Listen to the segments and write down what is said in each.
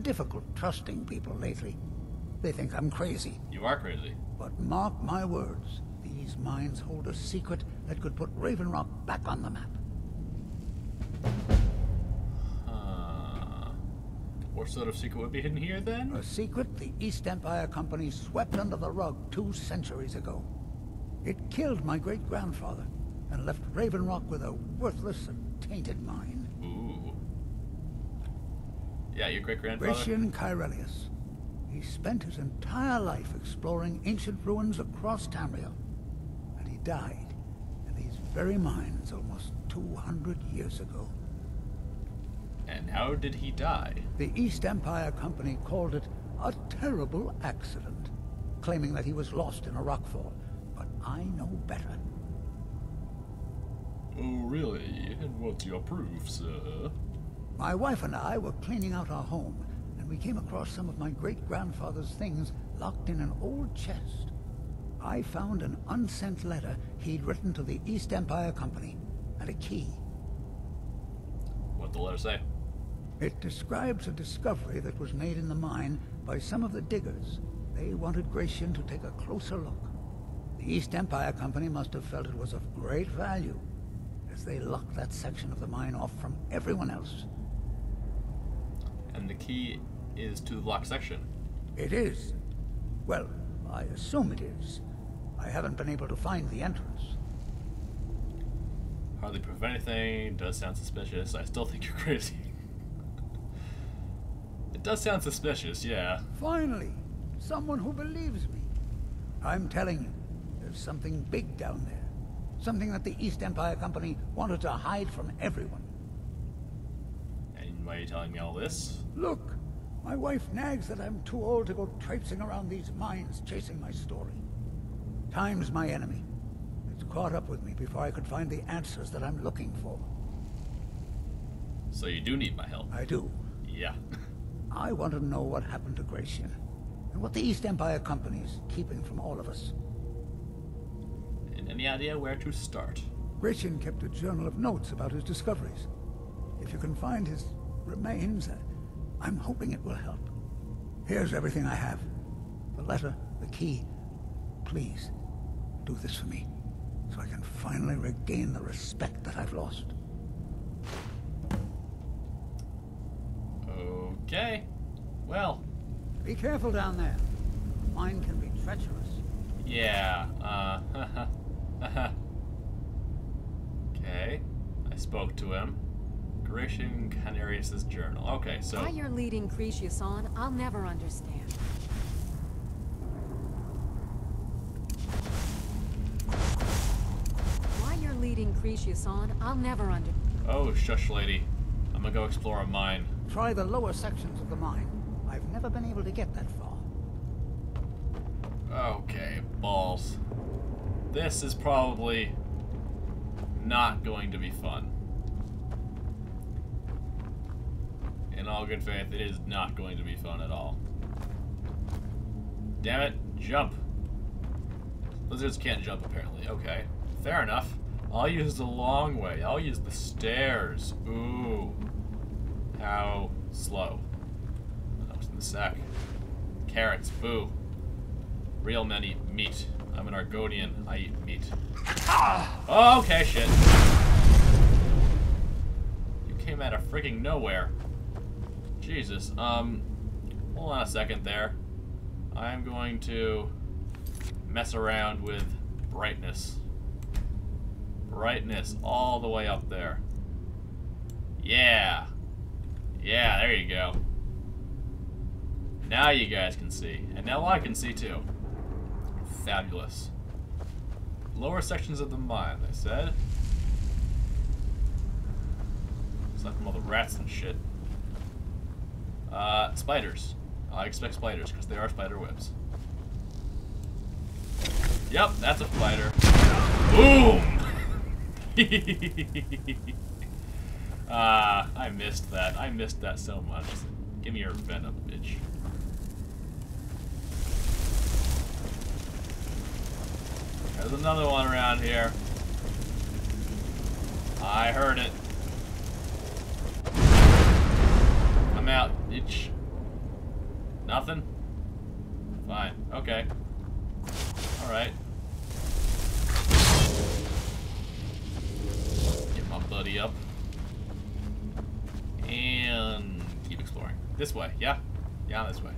been difficult trusting people lately. They think I'm crazy. You are crazy. But mark my words, these mines hold a secret that could put Raven Rock back on the map. Uh, what sort of secret would be hidden here then? A secret the East Empire Company swept under the rug two centuries ago. It killed my great-grandfather and left Raven Rock with a worthless and tainted mine. Yeah, your great grandfather. Gratian Caerellius. He spent his entire life exploring ancient ruins across Tamriel. And he died in these very mines almost 200 years ago. And how did he die? The East Empire Company called it a terrible accident, claiming that he was lost in a rockfall. But I know better. Oh, really? And what's your proof, sir? My wife and I were cleaning out our home, and we came across some of my great-grandfather's things locked in an old chest. I found an unsent letter he'd written to the East Empire Company, and a key. What'd the letter say? It describes a discovery that was made in the mine by some of the diggers. They wanted Gratian to take a closer look. The East Empire Company must have felt it was of great value, as they locked that section of the mine off from everyone else. And the key is to the locked section. It is. Well, I assume it is. I haven't been able to find the entrance. Hardly proof of anything. Does sound suspicious. I still think you're crazy. it does sound suspicious, yeah. Finally, someone who believes me. I'm telling you, there's something big down there. Something that the East Empire Company wanted to hide from everyone. Why are you telling me all this? Look, my wife nags that I'm too old to go traipsing around these mines chasing my story. Time's my enemy. It's caught up with me before I could find the answers that I'm looking for. So you do need my help. I do. Yeah. I want to know what happened to Gratian, and what the East Empire Company's keeping from all of us. and any idea where to start? Gratian kept a journal of notes about his discoveries. If you can find his remains, I'm hoping it will help. Here's everything I have. The letter, the key. Please, do this for me, so I can finally regain the respect that I've lost. Okay. Well, Be careful down there. Mine can be treacherous. yeah. Uh. okay. I spoke to him. Gratian Caerellius's journal. Okay, so. Why you're leading Crescius on, I'll never understand. Why you're leading Crescius on, I'll never under... Oh, shush, lady. I'm gonna go explore a mine. Try the lower sections of the mine. I've never been able to get that far. Okay, balls. This is probably not going to be fun. All good faith, it is not going to be fun at all. Damn it, jump. Lizards can't jump, apparently. Okay, fair enough. I'll use the long way. I'll use the stairs. Ooh. How slow. Oh, what's in the sack? Carrots, boo. Real men eat meat. I'm an Argonian. I eat meat. Oh, okay, shit. You came out of freaking nowhere. Jesus. Um, hold on a second there. I'm going to mess around with brightness. Brightness all the way up there. Yeah. Yeah, there you go. Now you guys can see. And now I can see too. Fabulous. Lower sections of the mine, they said. Aside from all the rats and shit. Uh, spiders. I expect spiders, because they are spider webs. Yep, that's a spider. Boom! Ah, I missed that. I missed that so much. Give me your venom, bitch. There's another one around here. I heard it. I'm out, bitch. Nothing? Fine. Okay. Alright. Get my buddy up. And keep exploring. This way, yeah? Yeah, this way.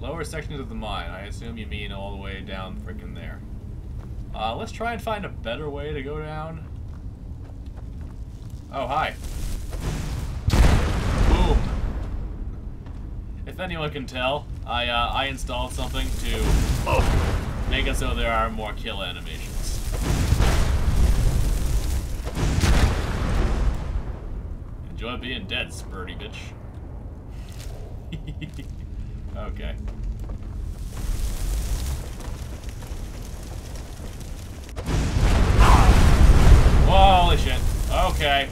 Lower sections of the mine. I assume you mean all the way down freaking there. Uh, let's try and find a better way to go down. Oh, hi. If anyone can tell, I, uh, I installed something to make it so there are more kill animations. Enjoy being dead, spurty bitch. okay. Holy shit. Okay.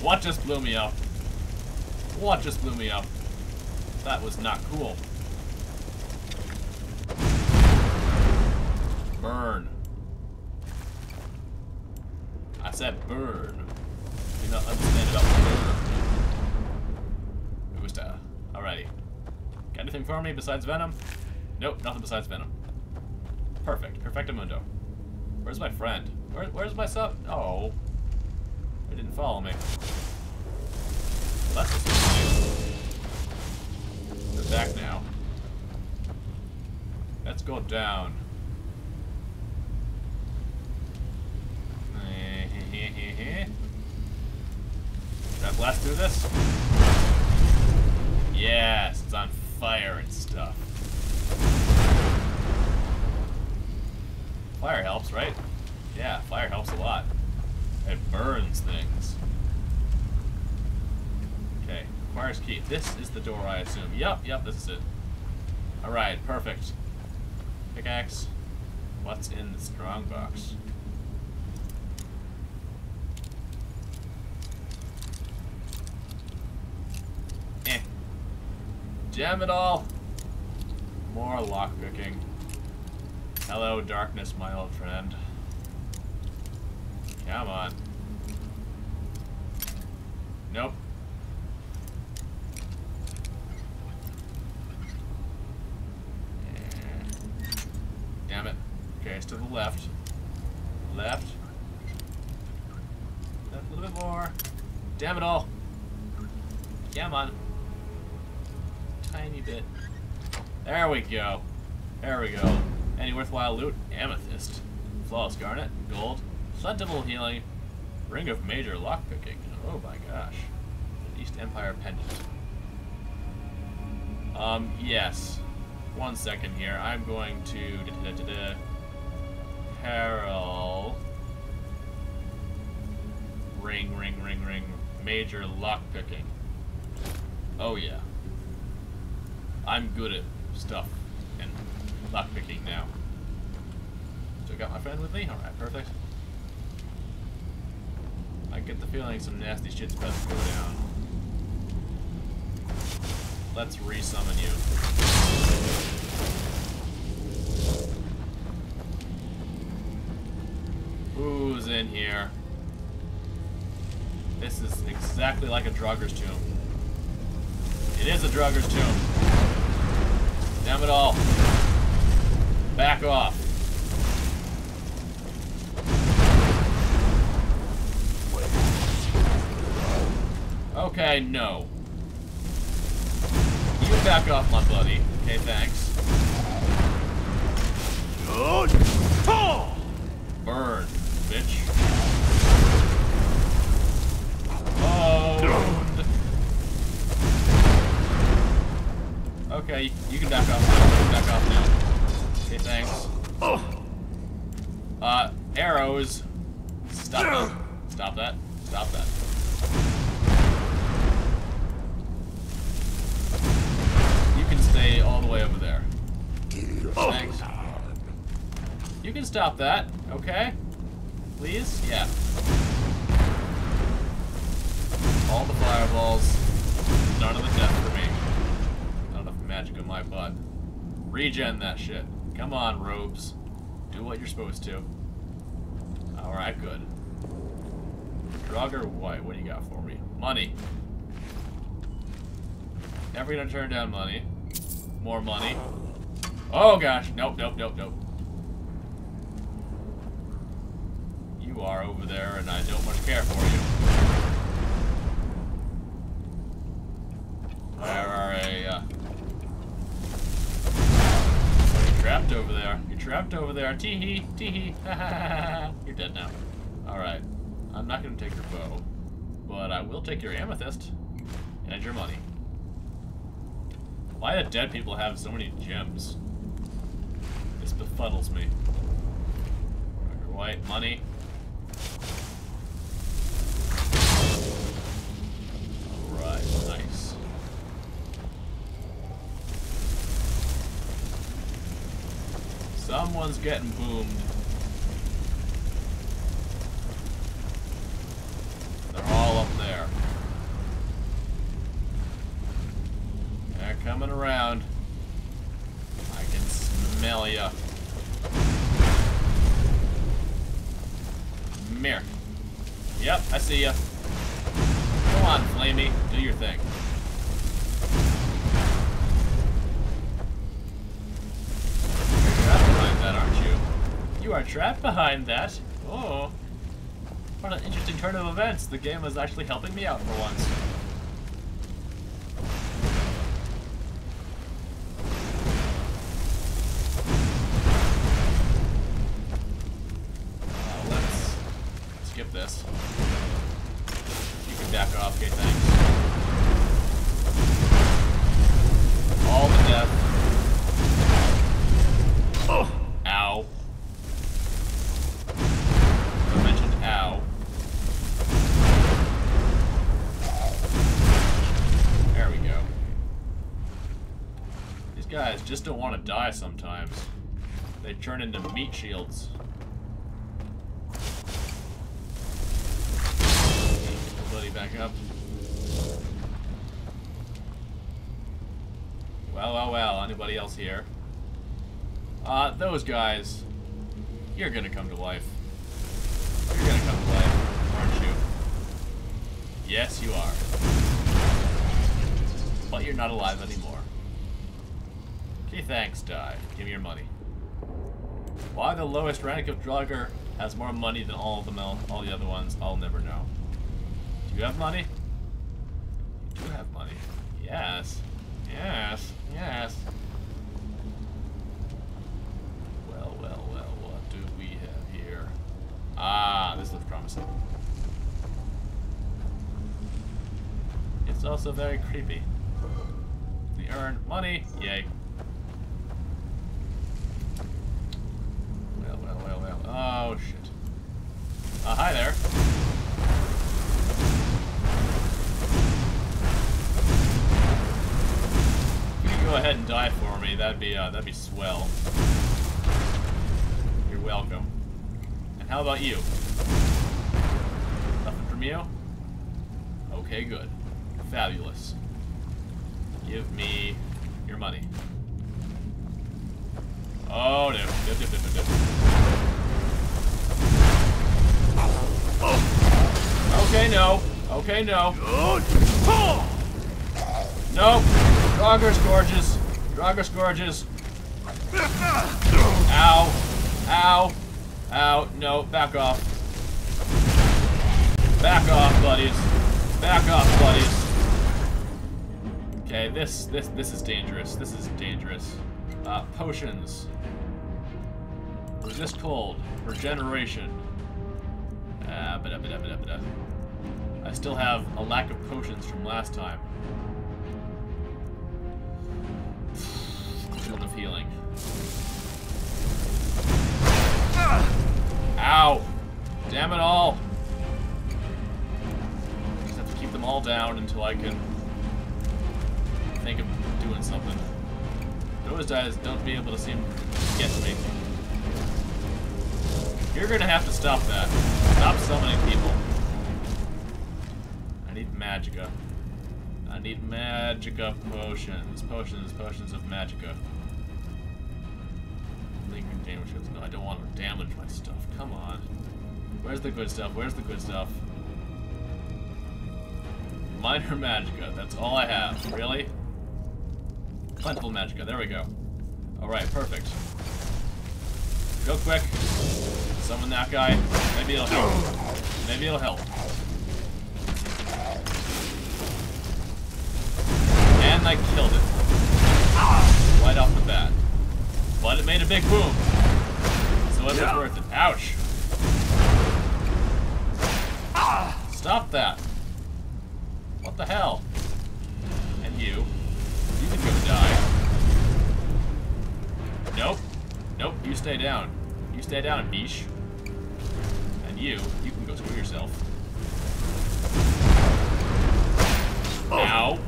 What just blew me up? What just blew me up? That was not cool. Burn. I said burn. Do not understand about burn. Gusta. Alrighty. Got anything for me besides Venom? Nope, nothing besides Venom. Perfect. Perfectamundo. Where's my friend? Where, where's my sub? Oh. It didn't follow me. We're back now. Let's go down. Should I blast through this? Yes, it's on fire and stuff. Fire helps, right? Yeah, fire helps a lot. It burns things. Okay, key. This is the door, I assume. Yep, yep, this is it. Alright, perfect. Pickaxe. What's in the strong box? Eh. Jam it all! More lockpicking. Hello, darkness, my old friend. Come on. Nope. Damn it. Okay, it's to the left. Left. Left a little bit more. Damn it all. Come on. Tiny bit. There we go. There we go. Any worthwhile loot? Amethyst. Flawless garnet. Gold. Plentiful healing. Ring of major lockpicking. Oh my gosh. East Empire pendant. Um, yes. One second here. I'm going to da -da -da Peril. Ring, ring, ring, ring. Major lockpicking. Oh yeah. I'm good at stuff and lockpicking now. So I got my friend with me? Alright, perfect. I get the feeling some nasty shit's about to go down. Let's resummon you. Who's in here? This is exactly like a Draugr's tomb. It is a Draugr's tomb. Damn it all. Back off. Okay, no. You back off, my buddy. Okay, thanks. Burn, Okay, you can back off now. You can back off now. Okay, thanks. Uh, arrows. Stop that. Stop that. Stop that. You can stay all the way over there. Thanks. You can stop that, okay? Please? Yeah. All the fireballs. None of the death magic in my butt. Regen that shit. Come on, robes. Do what you're supposed to. Alright, good. Draugr Wight, what do you got for me? Money. Never gonna turn down money. More money. Oh gosh. Nope, nope, nope, nope. You are over there, and I don't much care for you. Where are a, uh... You're trapped over You're trapped over there. Ha ha. You're dead now. Alright. I'm not gonna take your bow. But I will take your amethyst. And your money. Why do dead people have so many gems? This befuddles me. White money. Alright, nice. Someone's getting boomed. They're all up there. They're coming around. I can smell ya. Mirror. Yep, I see ya. Come on, Flamey. Do your thing. You are trapped behind that? Oh. What an interesting turn of events. The game is actually helping me out for once. Uh, let's skip this. You can back off, okay, thanks. All the death. Oh! Just don't want to die sometimes. They turn into meat shields. Buddy, back up. Well, well, well. Anybody else here? Uh, those guys. You're gonna come to life. You're gonna come to life, aren't you? Yes, you are. But you're not alive anymore. Okay, thanks, die. Give me your money. Why the lowest rank of Draugr has more money than all of them, all the other ones, I'll never know. Do you have money? You do have money. Yes. Yes. Yes. Well, well, well, what do we have here? Ah, this looks promising. It's also very creepy. We earn money. Yay. Be, uh, that'd be swell. You're welcome. And how about you? Nothing from you? Okay, good. Fabulous. Give me your money. Oh, no. Dip, dip, dip, dip, dip. Okay, no. Okay, no. No. Draugr scourges. Draugr scourges. Ow. Ow. Ow. No. Back off. Back off, buddies. Back off, buddies. Okay, this this this is dangerous. This is dangerous. Uh, potions. Resist cold. Regeneration. Ah, bada, bada, bada, bada. I still have a lack of potions from last time. Field of healing. Ow! Damn it all! Just have to keep them all down until I can think of doing something. Those guys don't be able to seem to get me. You're gonna have to stop that. Stop summoning people. I need magicka. I need magicka potions. Potions, potions of damage. No, I don't want to damage my stuff. Come on. Where's the good stuff? Where's the good stuff? Minor magicka. That's all I have. Really? Plentiful magicka. There we go. Alright, perfect. Real quick. Summon that guy. Maybe it'll help. Maybe it'll help. And I killed it. Right off the bat. But it made a big boom. So it was worth it. Ouch. Ah. Stop that. What the hell? And you. You can go die. Nope. Nope, you stay down. You stay down, Bish. And you, you can go screw yourself. Ow.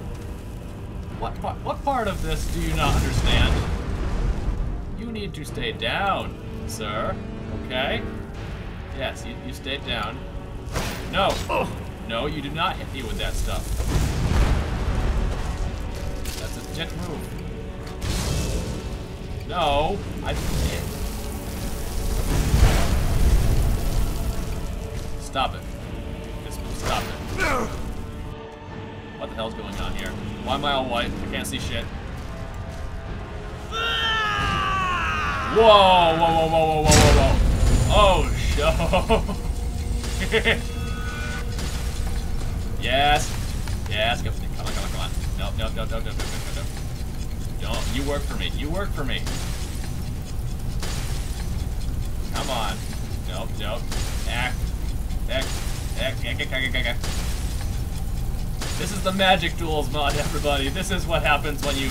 What, what, what part of this do you not understand? Need to stay down, sir. Okay? Yes, you, you stay down. No! Oh, no, you do not hit me with that stuff. That's a dick move. No, I... Did. Stop it. Just stop it. What the hell's going on here? Why am I all white? I can't see shit. Whoa, whoa, whoa, whoa, whoa, whoa, whoa, Oh, show. yes. Yes, come on, come on, come on. No, no, no, no, no, no, no, no. Don't, you work for me. You work for me. Come on. Nope, nope. Act. Act. Act. Act. Act. Act. Act. This is the magic duels mod, everybody. This is what happens when you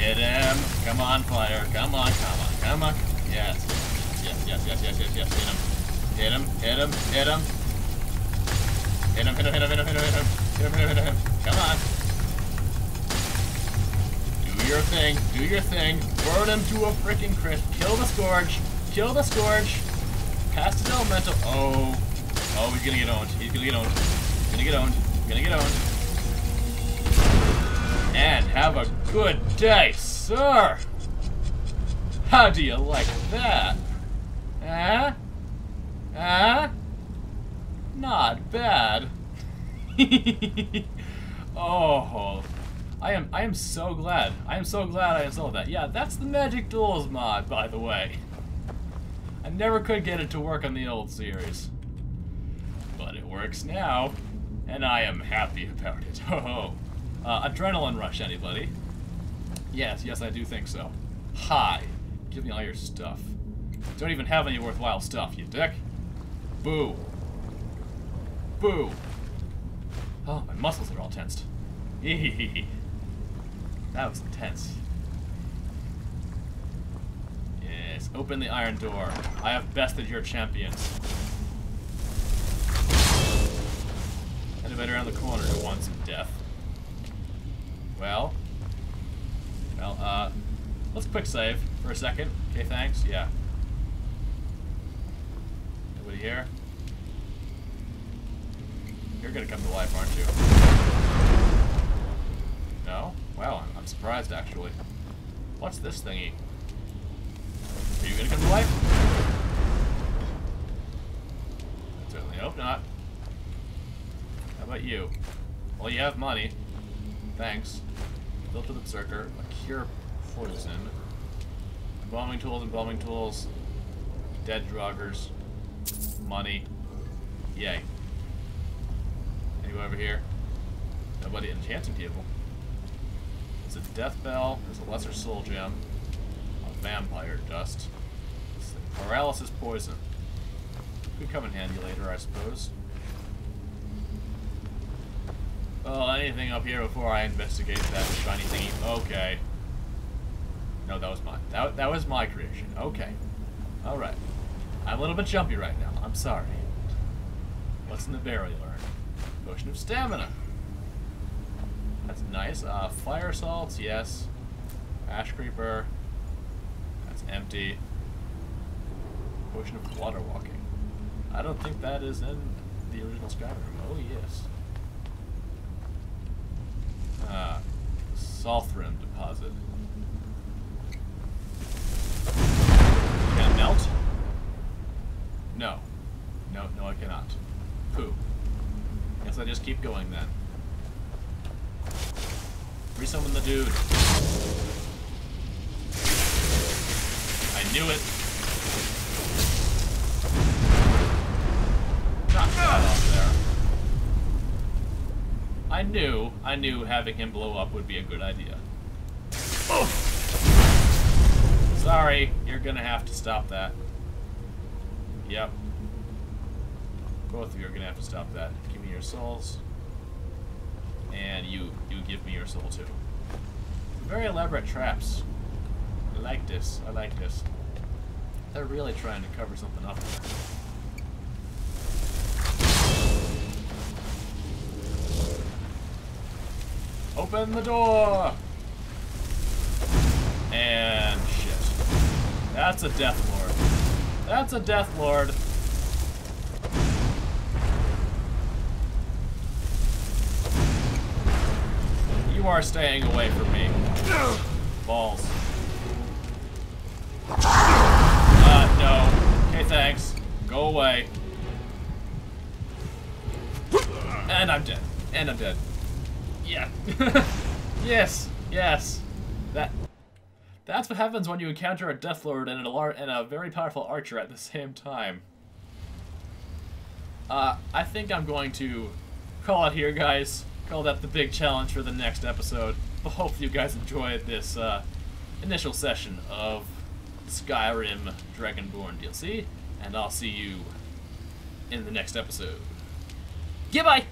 Hit him. Come on, player. Come on, come on, come on. Yes. Yes, yes, yes, yes, yes, yes. Hit him. Hit him, hit him, hit him. Hit him, hit him, hit him, hit him, hit him, hit him. Hit him, hit him. Come on. Do your thing. Do your thing. Burn him to a freaking crisp. Kill the Scourge. Kill the Scourge. Cast his elemental. Oh. Oh, he's gonna get owned. He's gonna get owned. He's gonna get owned. He's gonna get owned. And have a good day, sir! How do you like that? Huh? Huh? Not bad. oh, I am I am so glad. I am so glad I installed that. Yeah, that's the Magic Duels mod, by the way. I never could get it to work on the old series. But it works now, and I am happy about it. Oh. Uh, adrenaline rush, anybody? Yes, yes, I do think so. Hi. Give me all your stuff. Don't even have any worthwhile stuff, you dick. Boo. Boo. Oh, my muscles are all tensed. that was intense. Yes, open the iron door. I have bested your champions. Anybody around the corner who wants some death? Well, well, uh, let's quick save for a second. Okay, thanks. Yeah. Nobody here? You're gonna come to life, aren't you? No? Wow, I'm, I'm surprised actually. What's this thingy? Are you gonna come to life? I certainly hope not. How about you? Well, you have money. Thanks. Built with Berserker, a cure poison. Embalming tools, embalming tools. Dead Draugrs. Money. Yay. Anyone over here? Nobody enchanting table. It's a death bell, there's a lesser soul gem. A vampire dust. Paralysis poison. Could come in handy later, I suppose. Well, anything up here before I investigate that shiny thingy? Okay. No, that was mine. That, that was my creation. Okay. Alright. I'm a little bit jumpy right now. I'm sorry. What's in the barrel, you? Potion of stamina. That's nice. Uh, fire salts, yes. Ash creeper. That's empty. Potion of water walking. I don't think that is in the original Skyrim. Oh yes. Ah, Stalhrim deposit. Can it melt? No. No, no, I cannot. Poo. Guess I just keep going then. Resummon the dude. I knew it. Knock that off there. I knew, I knew having him blow up would be a good idea. Oh. Sorry, you're gonna have to stop that. Yep. Both of you are gonna have to stop that. Give me your souls. And you, you give me your soul too. Very elaborate traps. I like this, I like this. They're really trying to cover something up Open the door! And shit. That's a Death Lord. That's a Death Lord. You are staying away from me. Balls. Uh, no. Okay, thanks. Go away. And I'm dead. And I'm dead. Yeah. yes. Yes. That. That's what happens when you encounter a Death Lord and a, and a very powerful archer at the same time. Uh, I think I'm going to call it here, guys. Call that the big challenge for the next episode. But hopefully you guys enjoyed this uh, initial session of Skyrim Dragonborn DLC, and I'll see you in the next episode. Goodbye!